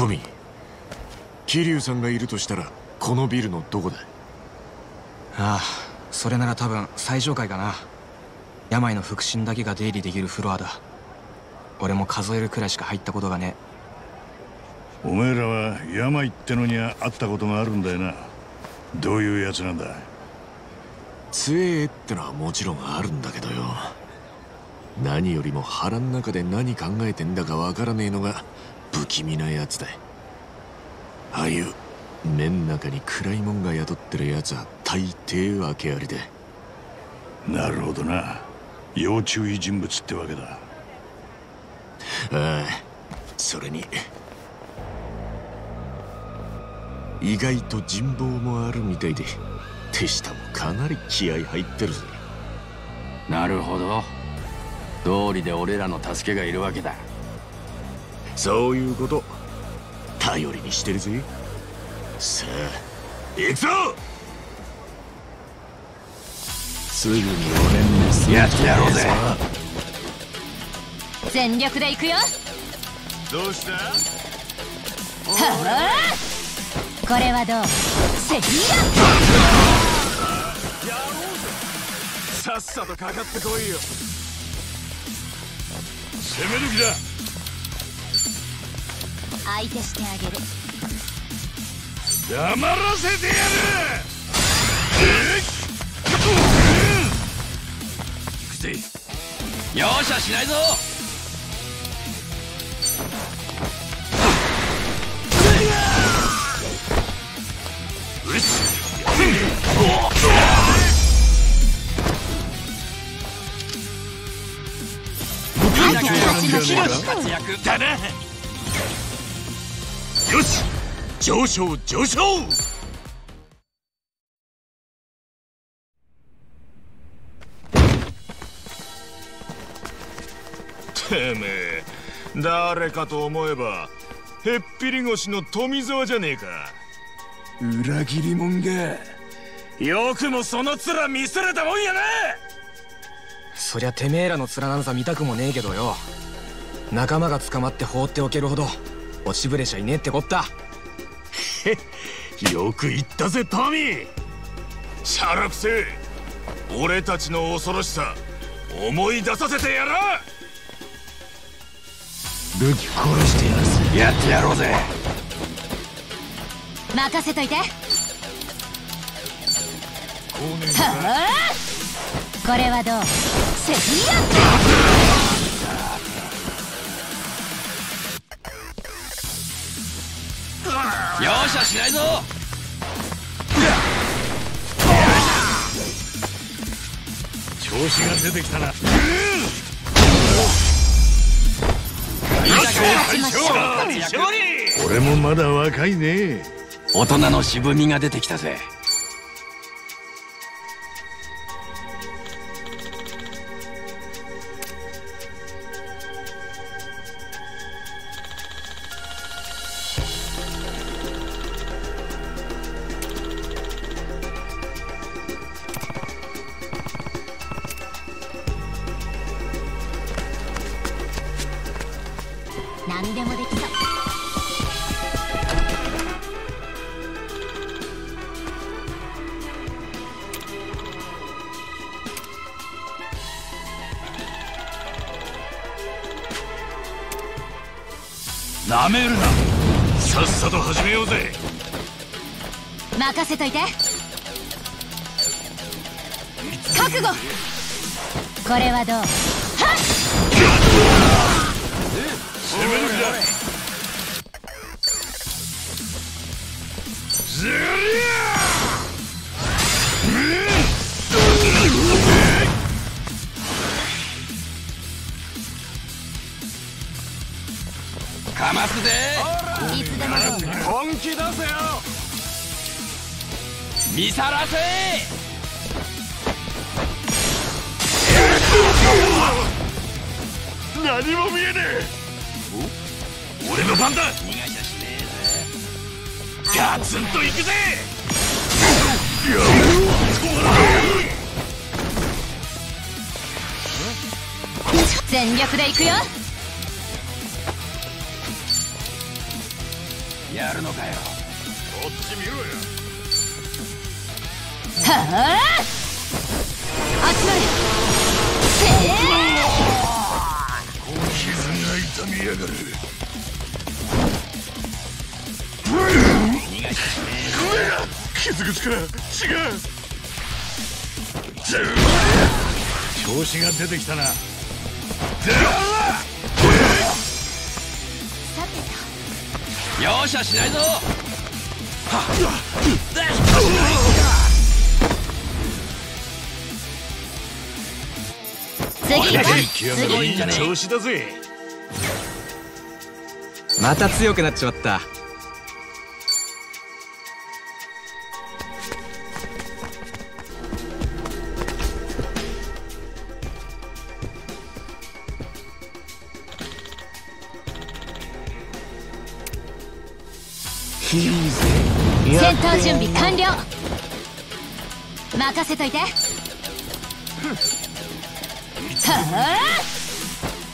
トミー桐生さんがいるとしたらこのビルのどこだああそれなら多分最上階かな。病の腹心だけが出入りできるフロアだ。俺も数えるくらいしか入ったことがねお前らは病ってのには会ったことがあるんだよな。どういうやつなんだ？強えってのはもちろんあるんだけどよ。何よりも腹ん中で何考えてんだかわからねえのが不気味なやつだ。ああいう目ん中に暗いもんが宿ってるやつは大抵訳ありで。なるほどな。要注意人物ってわけだ。ああそれに意外と人望もあるみたいで手下もかなり気合入ってるぜ。なるほど。道理で俺らの助けがいるわけだそういうこと。頼りにしてるぜ。さあ行くぞ。すぐに俺にすやってやろうぜ。全力で行くよ。どうした？はあ？これはどう？セリさっさとかかってこいよ。攻め時だ。ア相手してあげる。黙らせてやる。容赦しないぞ。相手たちのヒロシ活躍。だなよし上昇上昇。てめえ誰かと思えばへっぴり腰の富沢じゃねえか。裏切り者が。よくもその面見せれたもんやな。そりゃてめえらの面なんざ見たくもねえけどよ。仲間が捕まって放っておけるほど落ちぶれちゃいねえってこった。よく言ったぜトミー。シャラクセ俺たちの恐ろしさ思い出させてやらぶっ殺してやるぜ。やってやろうぜ。任せといて。はあ？これはどう？セリ容赦しないぞ調子が出てきたな俺もまだ若いね大人の渋みが出てきたぜめるな。さっさと始めようぜ。任せといて。覚悟。これはどう？はっ！攻め時だかますぜ。いつでもどう本気出せよ。見さらせ。何も見えねえ。俺の番だ。逃がしゃしねえぜガツンと行くぜ。全力で行くよやるのかよ。こっち見ろよ。はあ集まれせ傷が痛みやがる。傷口から血が調子が出てきたな容赦しないぞ。次。行こう極めいい調子だぜ。また強くなっちまった準備完了。任せといて。はあ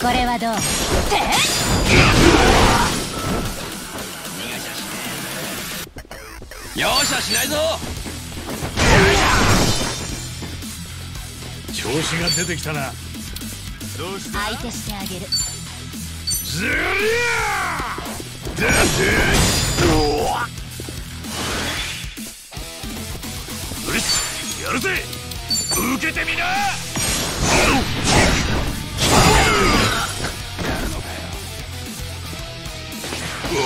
これはどう？容赦しないぞ。調子が出てきたな。どうした？相手してあげる。ずりゃっ。てやるぜ。受けてみな。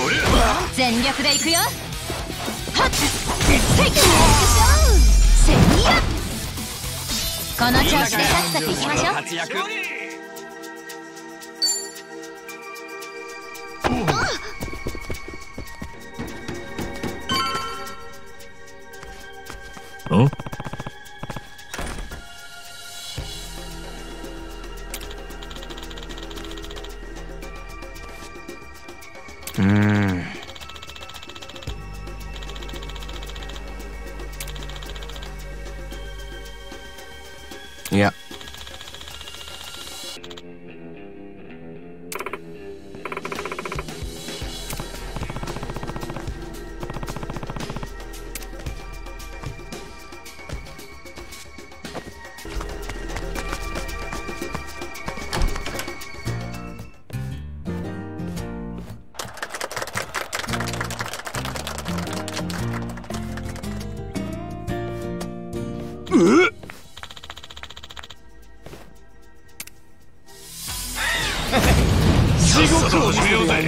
俺全力でいくよ。はっ。せいせい。やこの調子でサクサクいきましょう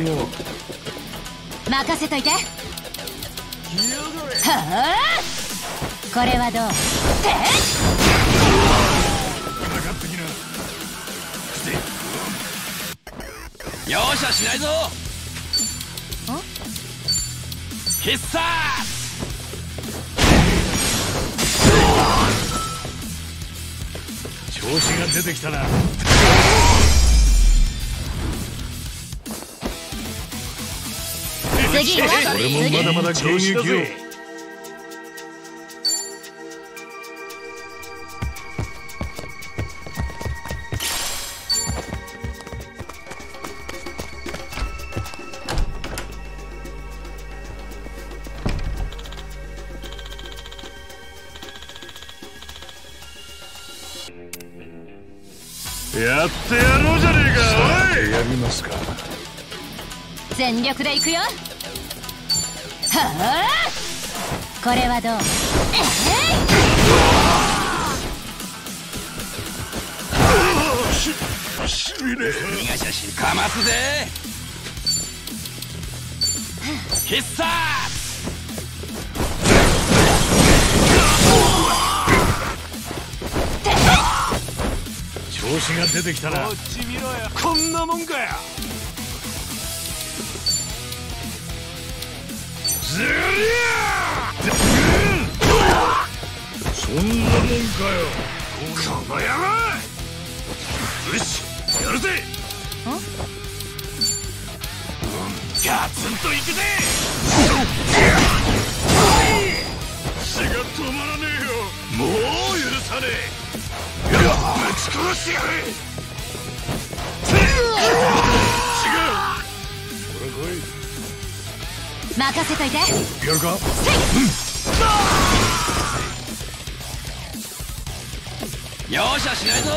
よ任せといて。はあ？これはどう？てしないぞ。必殺調子が出てきたな次俺もまだまだ現役だぜやってやろうじゃねえかおい。やりますか。全力でいくよ。はあこれはどう？えしびれ逃がしゃしかますぜ必殺調子が出てきたなこっち見ろよこんなもんかよそんなもんかよこの野郎よしやるぜ。ガツンといくぜ。血が止まらねえよもう許さねえ。ぶち殺してやれ。違う。ほら来い。任せといて。やるか？容赦しないぞ。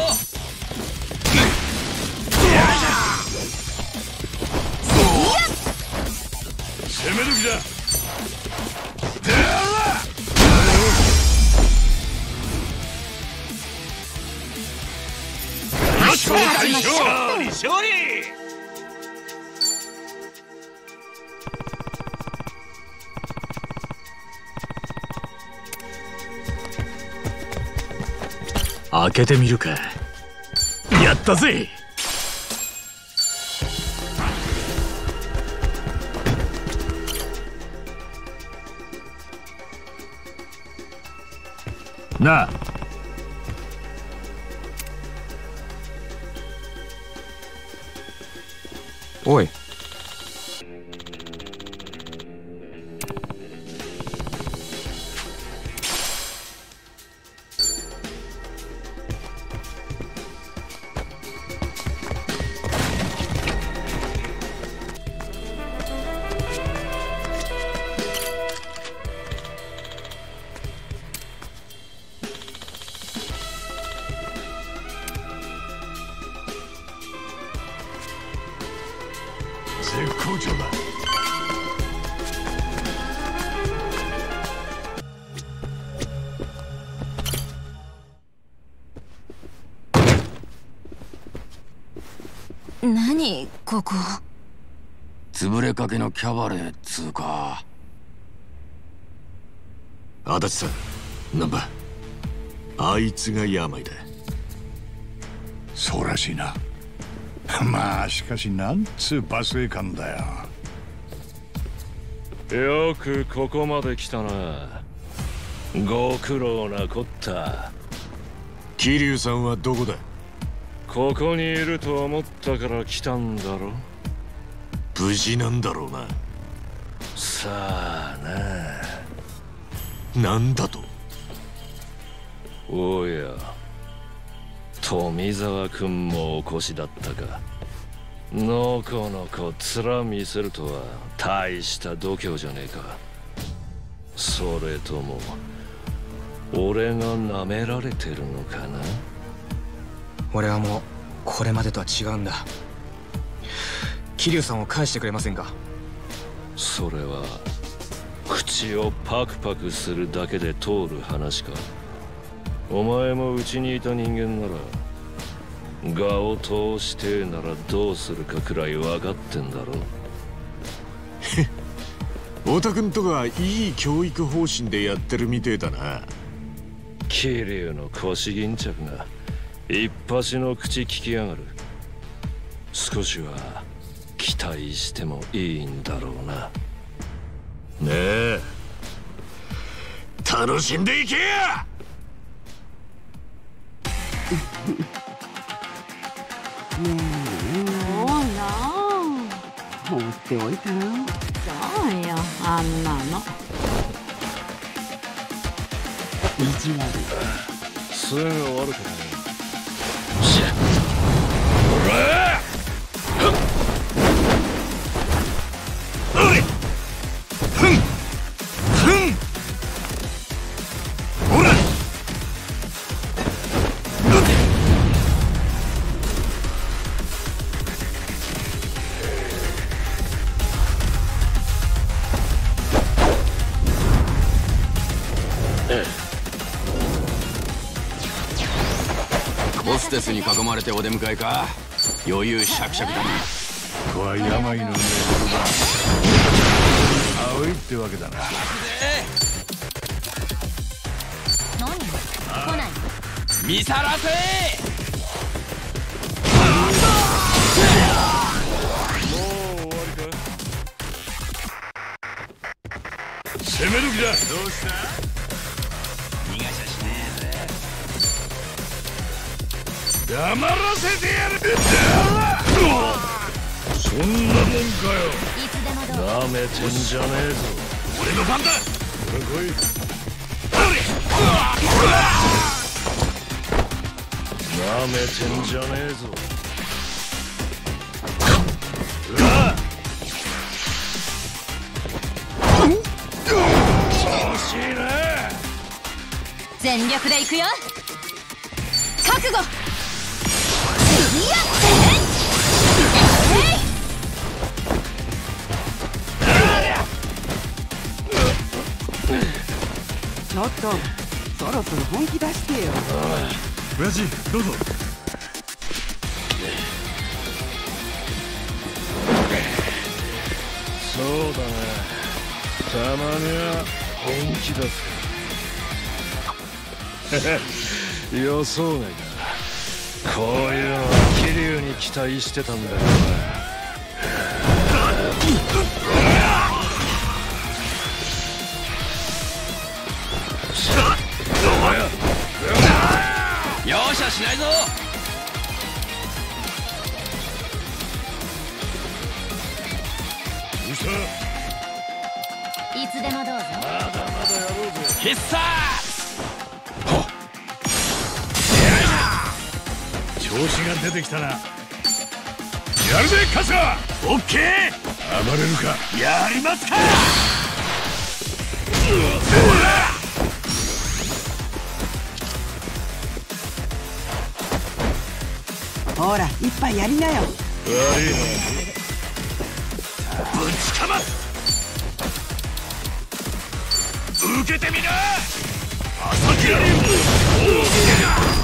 攻め時だ。勝利！勝利開けてみるか。やったぜ。なあ。おい。けのキャバレーっつうか。足立さんナンバー。あいつが病だそうらしいな。まあしかしなんつう罵声感だよ。よくここまで来たな。ご苦労なこった。桐生さんはどこだ？ここにいると思ったから来たんだろ？無事なんだろうな。さあな。なんだと？おや富沢君もお越しだったか。のこのこ面見せるとは大した度胸じゃねえか。それとも俺が舐められてるのかな？俺はもうこれまでとは違うんだ桐生さんを返してくれませんか？それは口をパクパクするだけで通る話か。お前もうちにいた人間なら画を通してえならどうするかくらい分かってんだろ 太田君とかいい教育方針でやってるみてえだな。桐生の腰巾着が一発の口聞きやがる。少しは期待してもいいんだろうな。ねえ。楽しんでいけや！そうな放っておいたらそうよあんなの。意地悪すぐ終わるからねテスに囲まれてお出迎えか？余裕しゃくしゃくだな。は病の眠る場青いってわけだな。何？来ない？見さらせ！攻め時だ黙らせてやる。そんなもんかよ。なめてんじゃねえぞ。俺の番だ。ほら来い。なめてんじゃねえぞ。しいな全力でいくよ。覚悟ちょっとそろそろ本気出してよ。親父どうぞ。そうだねたまには本気出す。か 予想外だ。こういうのは桐生に期待してたんだよしないぞ。どうした。いつでもどうぞ。必殺。調子が出てきたな。やるぜカサオッケー。暴れるか。やりますかほら一杯やりなよ。悪いなぶちかます。受けてみな朝倉任せとい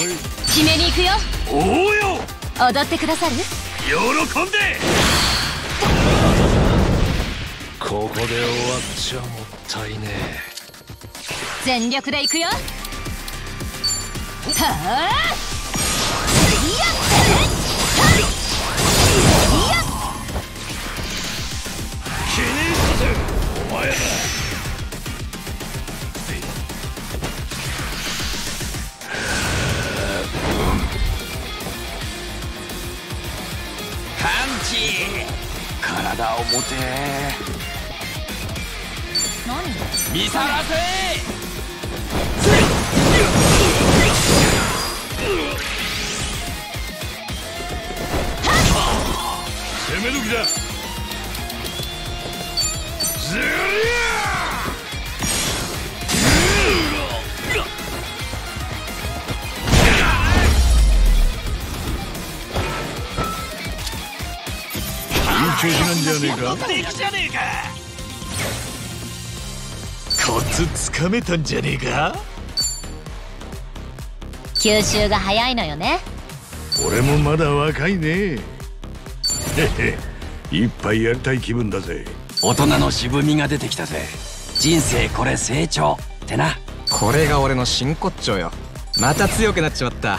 て決めに行くよ。おうよ。踊ってくださる？喜んで。ここで終わっちゃもったいね。全力で行くよ。はあ？体を持て何？見さらせ！攻め時だ調子なんじゃねえか？敵じゃねえか！コツつかめたんじゃねえか？吸収が早いのよね。俺もまだ若いね。へへ一杯やりたい気分だぜ。大人の渋みが出てきたぜ。人生これ成長。ってな。これが俺の真骨頂よ。また強くなっちまった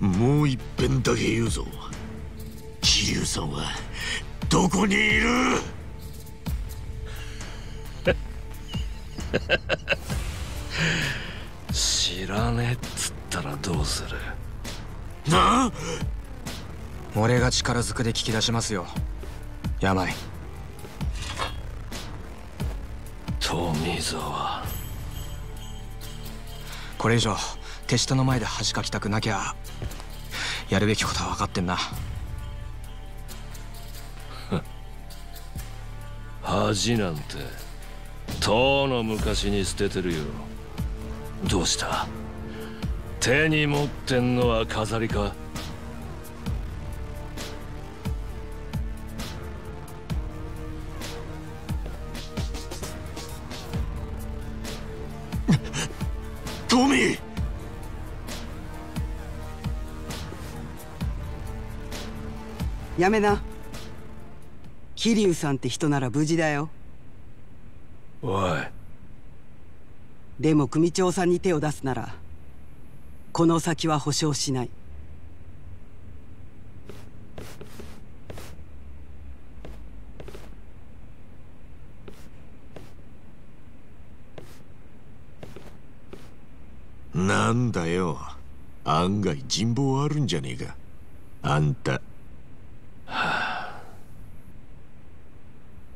もう一遍だけ言うぞ。桐生さんはどこにいる？知らねえっつったらどうする？な？俺が力ずくで聞き出しますよ。病富沢。これ以上手下の前で恥かきたくなきゃやるべきことは分かってんな。恥なんてとうの昔に捨ててるよ。どうした？手に持ってんのは飾りか？トミーやめな。桐生さんって人なら無事だよ。おい。でも組長さんに手を出すならこの先は保証しない。なんだよ。案外人望あるんじゃねえか。あんた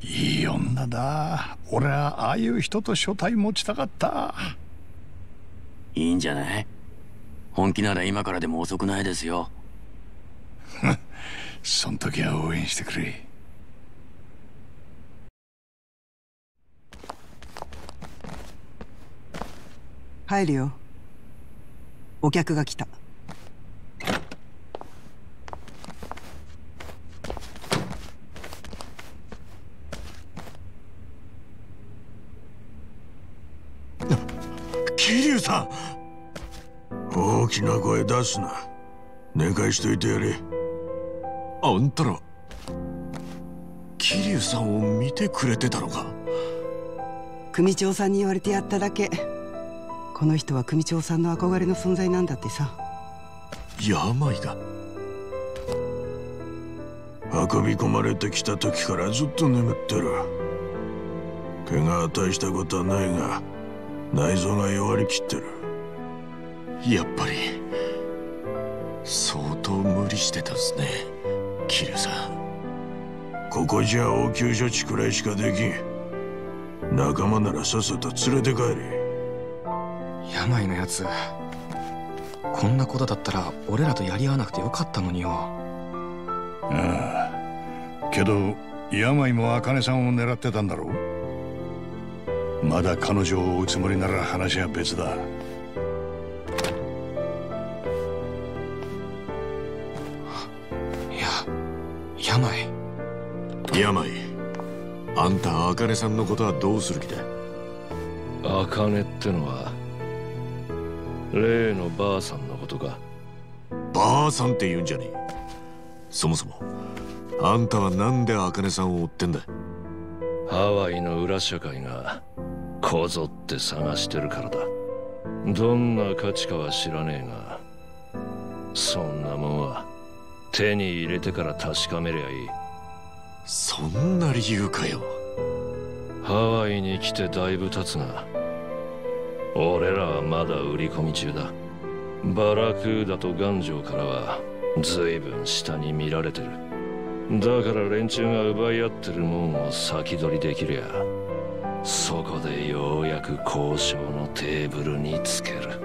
いい女だ。俺はああいう人と所帯持ちたかった。いいんじゃない？本気なら今からでも遅くないですよ。そん時は応援してくれ。入るよ。お客が来た桐生さん。大きな声出すな。寝かしといてやれ。あんたら桐生さんを見てくれてたのか。組長さんに言われてやっただけ。この人は組長さんの憧れの存在なんだってさ。病が運び込まれてきた時からずっと眠ってる。怪我は大したことはないが内臓が弱りきってる。やっぱり相当無理してたんすね桐生さん。ここじゃ応急処置くらいしかできん。仲間ならさっさと連れて帰れ。病のやつこんなことだったら俺らとやり合わなくてよかったのによ。ああ。けど病も茜さんを狙ってたんだろうまだ彼女を追うつもりなら話は別だ。いや病？病。あんた茜さんのことはどうする気だ？茜ってのは例のばあさんのことか。ばあさんって言うんじゃねえ。そもそもあんたはなんで茜さんを追ってんだ？ハワイの裏社会がこぞって探してるからだ。どんな価値かは知らねえがそんなもんは手に入れてから確かめりゃいい。そんな理由かよ。ハワイに来てだいぶ経つが俺らはまだ売り込み中だ。バラクーダとガンジョーからは随分下に見られてる。だから連中が奪い合ってるもんを先取りできりゃそこでようやく交渉のテーブルにつける。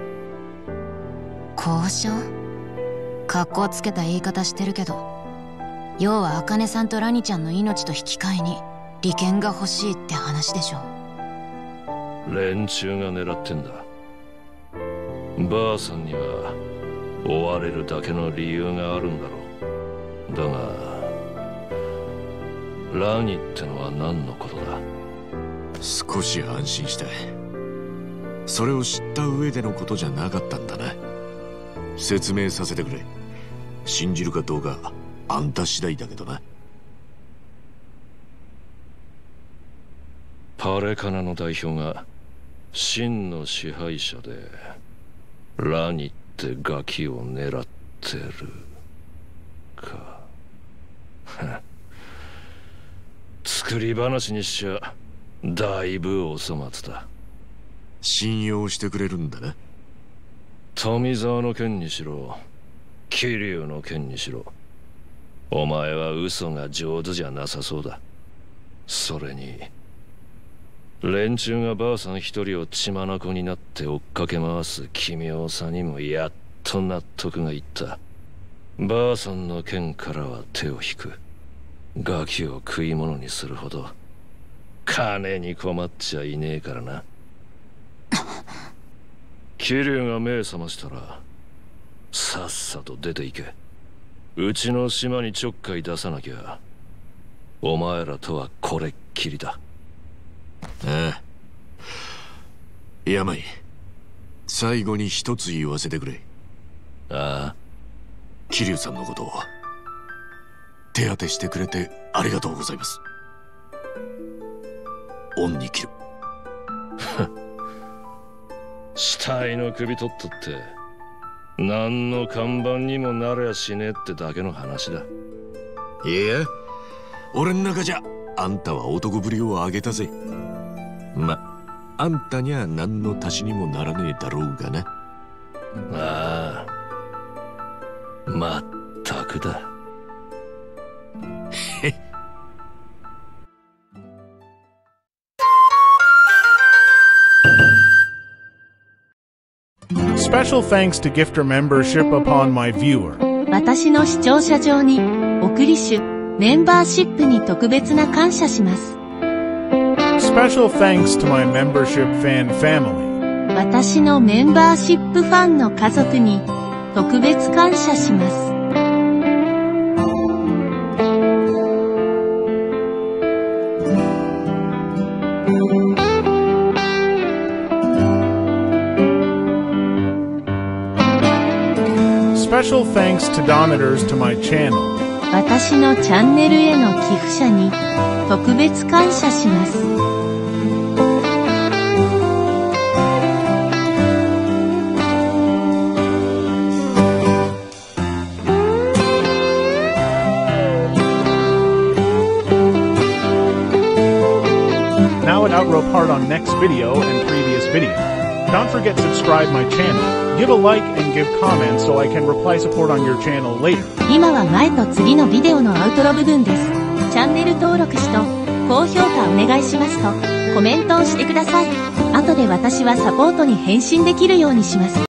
交渉？格好つけた言い方してるけど。要は茜さんとラニちゃんの命と引き換えに利権が欲しいって話でしょ連中が狙ってんだ。ばあさんには追われるだけの理由があるんだろう。だがラニってのは何のことだ？少し安心したそれを知った上でのことじゃなかったんだな。説明させてくれ。信じるかどうかあんた次第だけどな。パレカナの代表が真の支配者でラニってガキを狙ってるか。作り話にしちゃだいぶお粗末だ。信用してくれるんだな富沢の件にしろ桐生の件にしろお前は嘘が上手じゃなさそうだ。それに連中がばあさん一人を血眼になって追っかけ回す奇妙さにもやっと納得がいった。ばあさんの剣からは手を引く。ガキを食い物にするほど金に困っちゃいねえからな。桐生が目覚ましたらさっさと出て行け。うちの島にちょっかい出さなきゃ。お前らとはこれっきりだ。ああ病最後に一つ言わせてくれ。ああ。桐生さんのことを。手当てしてくれてありがとうございます恩に切る。死体の首取ったって何の看板にもなりゃしねえってだけの話だ。いや俺ん中じゃあんたは男ぶりをあげたぜ。まあんたには何の足しにもならねえだろうがな。ああ。まったくだ Special thanks to gifter membership upon my viewer. 私の視聴者上に、送り種、メンバーシップに特別な感謝します。Special thanks to my membership fan family. 私のメンバーシップファンの家族に、特別感謝します。Special thanks to donators to my channel. 私のチャンネルへの寄付者に、特別感謝します。 Now at Outrow part on next video and previous video. Don't forget to subscribe my channel. Give a like and give comments so I can reply support on your channel later. 今は前と次のビデオのアウトロ部分です。チャンネル登録しと、高評価お願いしますと、コメントをしてください。後で私はサポートに返信できるようにします。